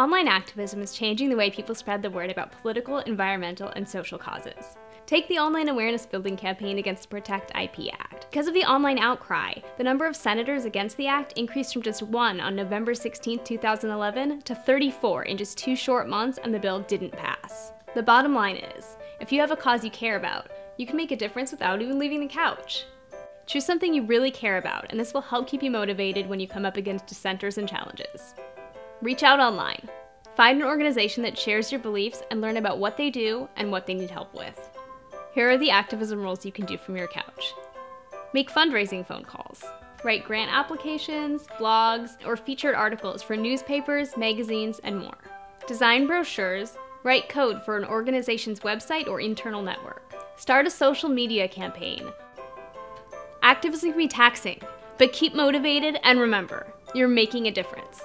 Online activism is changing the way people spread the word about political, environmental, and social causes. Take the online awareness building campaign against the Protect IP Act. Because of the online outcry, the number of senators against the act increased from just one on November 16, 2011 to 34 in just two short months, and the bill didn't pass. The bottom line is if you have a cause you care about, you can make a difference without even leaving the couch. Choose something you really care about, and this will help keep you motivated when you come up against dissenters and challenges. Reach out online. Find an organization that shares your beliefs and learn about what they do and what they need help with. Here are the activism roles you can do from your couch. Make fundraising phone calls. Write grant applications, blogs, or featured articles for newspapers, magazines, and more. Design brochures. Write code for an organization's website or internal network. Start a social media campaign. Activism can be taxing, but keep motivated and remember, you're making a difference.